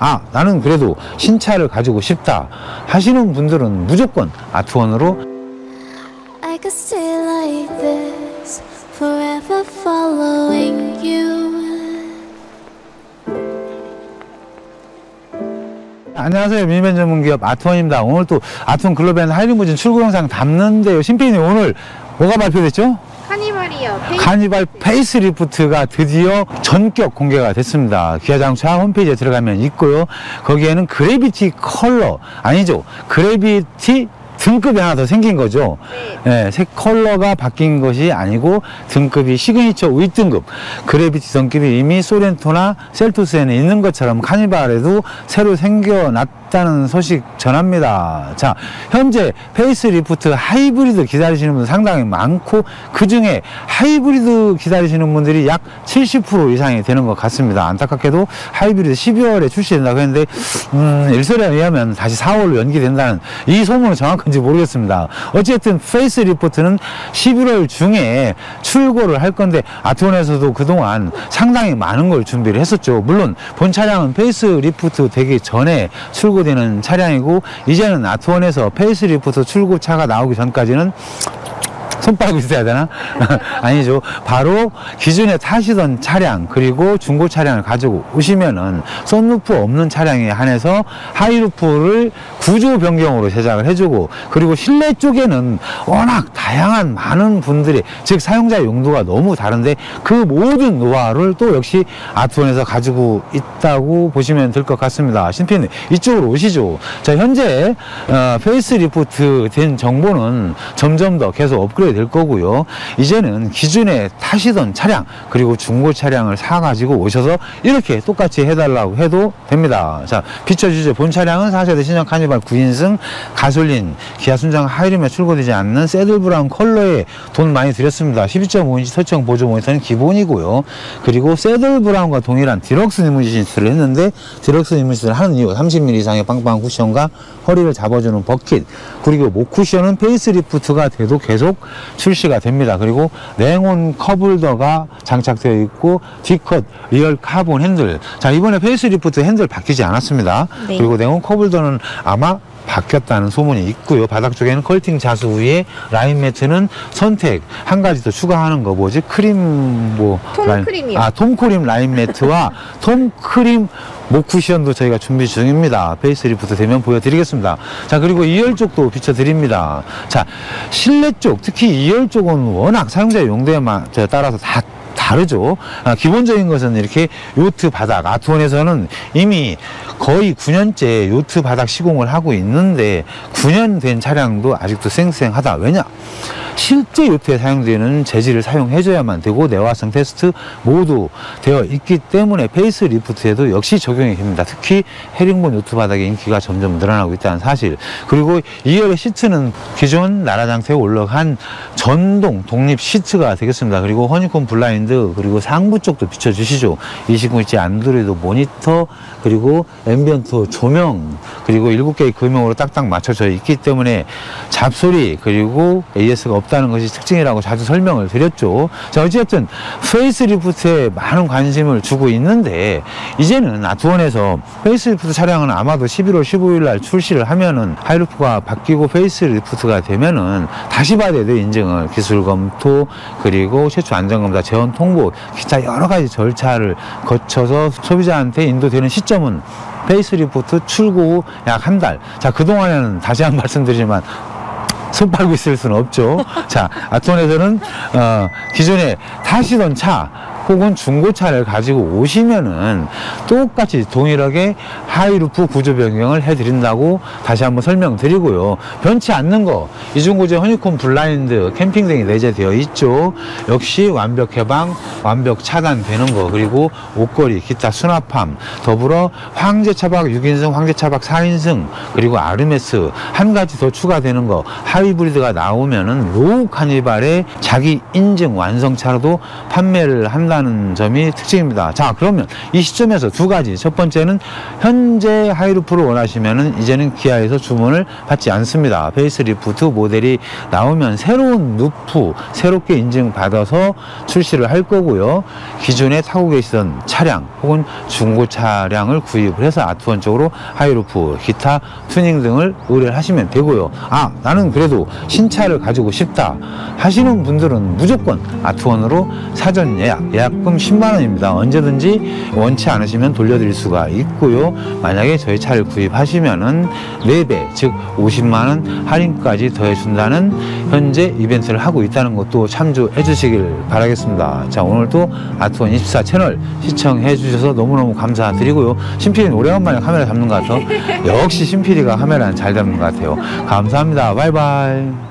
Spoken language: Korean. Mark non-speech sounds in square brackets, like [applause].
아 나는 그래도 신차를 가지고 싶다 하시는 분들은 무조건 아트원으로 I could stay like this, forever following you. 안녕하세요 미니밴 전문기업 아트원입니다 오늘 또 아트원 글로벤 하이리무진 출고 영상 담는데요 신피디님 오늘 뭐가 발표됐죠? 카니발이요. 페이 카니발 facelift가 드디어 전격 공개가 됐습니다. 기아자동차 홈페이지에 들어가면 있고요. 거기에는 그래비티 컬러 아니죠. 그래비티 등급이 하나 더 생긴 거죠. 네, 색 컬러가 바뀐 것이 아니고 등급이 시그니처 윗등급 그래비티 등급이 이미 소렌토나 셀토스에는 있는 것처럼 카니발에도 새로 생겨났 다는 소식 전합니다. 자, 현재 페이스리프트 하이브리드 기다리시는 분들 상당히 많고 그 중에 하이브리드 기다리시는 분들이 약 70% 이상이 되는 것 같습니다. 안타깝게도 하이브리드 12월에 출시된다고 했는데 음, 일설에 의하면 다시 4월로 연기된다는 이 소문은 정확한지 모르겠습니다. 어쨌든 facelift는 11월 중에 출고를 할 건데 아트원에서도 그동안 상당히 많은 걸 준비를 했었죠. 물론 본 차량은 페이스 리프트 되기 전에 출고 되는 차량이고 이제는 아트원에서 페이스 리프트 출고차가 나오기 전까지는 손 빨고 있어야 되나? [laughs] 아니죠. 바로 기존에 타시던 차량 그리고 중고 차량을 가지고 오시면은 썬루프 없는 차량에 한해서 high roof를 구조 변경으로 제작을 해주고 그리고 실내 쪽에는 워낙 다양한 많은 분들이 즉 사용자 용도가 너무 다른데 그 모든 노하우를 또 역시 아트원에서 가지고 있다고 보시면 될 것 같습니다. 신피디님 이쪽으로 오시죠. 자 현재 어, 페이스리프트 된 정보는 점점 더 계속 업그레이드 될 거고요. 이제는 기존에 타시던 차량 그리고 중고 차량을 사가지고 오셔서 이렇게 똑같이 해달라고 해도 됩니다. 자 비춰주죠. 본 차량은 4세대 신형 카니발 9인승 가솔린 기아 순정 하이리무진에 출고되지 않는 saddle brown 컬러에 돈 많이 들였습니다. 12.5인치 터치형 보조 모니터는 기본이고요. 그리고 saddle brown과 동일한 디럭스 리무진 시트를 했는데 디럭스 시트를 하는 이유 30mm 이상의 빵빵한 쿠션과 허리를 잡아주는 bucket 그리고 목 쿠션은 facelift가 돼도 계속 출시가 됩니다. 그리고 냉온 cup holder가 장착되어 있고 D-cut real carbon 핸들 자 이번에 페이스리프트 핸들 바뀌지 않았습니다. 네. 그리고 냉온 cup holder는 아마 바뀌었다는 소문이 있고요. 바닥 쪽에는 퀼팅 자수 위에 라인 매트는 선택 한 가지 더 추가하는 거 뭐지? 크림 뭐톰 라인- 크림이요. 아, 톰크림 라인 매트와 [laughs] 톰크림 목 쿠션도 저희가 준비 중입니다. 페이스리프트 되면 보여드리겠습니다. 자, 그리고 2열 쪽도 비춰드립니다. 자, 실내 쪽, 특히 2열 쪽은 워낙 사용자 용도에 따라서 다 다르죠. 아, 기본적인 것은 이렇게 요트 바닥, 아트원에서는 이미 거의 9년째 요트 바닥 시공을 하고 있는데 9년 된 차량도 아직도 쌩쌩하다. 왜냐? 실제 요트에 사용되는 재질을 사용해줘야만 되고 내화성 테스트 모두 되어 있기 때문에 facelift에도 역시 적용이 됩니다. 특히 헤링본 요트 바닥의 인기가 점점 늘어나고 있다는 사실. 그리고 2열의 시트는 기존 나라장터에 올라간 전동 독립 시트가 되겠습니다. 그리고 honeycomb 블라인드 그리고 상부 쪽도 비춰주시죠. 29인치 안드로이드 모니터 그리고 ambient 조명 그리고 7개의 금형으로 딱딱 맞춰져 있기 때문에 잡소리 그리고 AS가 없다는 것이 특징이라고 자주 설명을 드렸죠. 자 어쨌든 facelift에 많은 관심을 주고 있는데 이제는 아트원에서 페이스리프트 차량은 아마도 11월 15일 날 출시를 하면은 high roof가 바뀌고 facelift가 되면은 다시 받아야 돼 인증을 기술 검토 그리고 최초 안전검사 제원 통보 기타 여러 가지 절차를 거쳐서 소비자한테 인도되는 시점은 페이스리프트 출고 후 약 한 달. 자, 그동안에는 다시 한 번 말씀드리지만 손 빨고 있을 수는 없죠. 자, 아트원에서는 어, 기존에 타시던 차 혹은 중고차를 가지고 오시면은 똑같이 동일하게 high roof 구조 변경을 해드린다고 다시 한번 설명드리고요. 변치 않는 거 이중구조 honeycomb 블라인드 캠핑 등이 내재되어 있죠. 역시 완벽 해방, 완벽 차단되는 거 그리고 옷걸이, 기타 수납함 더불어 황제 차박 6인승, 황제 차박 4인승 그리고 아르메스 한 가지 더 추가되는 거 하이브리드가 나오면은 low 카니발의 자기 인증 완성차로도 판매를 한다는 있다는 점이 특징입니다. 자, 그러면 이 시점에서 두 가지. 첫 번째는 현재 high roof를 원하시면은 이제는 기아에서 주문을 받지 않습니다. 페이스리프트 모델이 나오면 새로운 roof 새롭게 인증받아서 출시를 할 거고요. 기존에 타고 계시던 차량 혹은 중고 차량을 구입을 해서 아트원 쪽으로 high roof, 기타 튜닝 등을 의뢰를 하시면 되고요. 아, 나는 그래도 신차를 가지고 싶다 하시는 분들은 무조건 아트원으로 사전 예약, 예약 금 10만 원입니다. 언제든지 원치 않으시면 돌려드릴 수가 있고요. 만약에 저희 차를 구입하시면은 4배, 즉 50만 원 할인까지 더해준다는 현재 이벤트를 하고 있다는 것도 참조해 주시길 바라겠습니다. 자, 오늘도 아트원 24 채널 시청해 주셔서 너무너무 감사드리고요. 신PD는 오래간만에 카메라 잡는 것 같아요. 역시 신PD가 카메라는 잘 잡는 것 같아요. 감사합니다. 바이바이.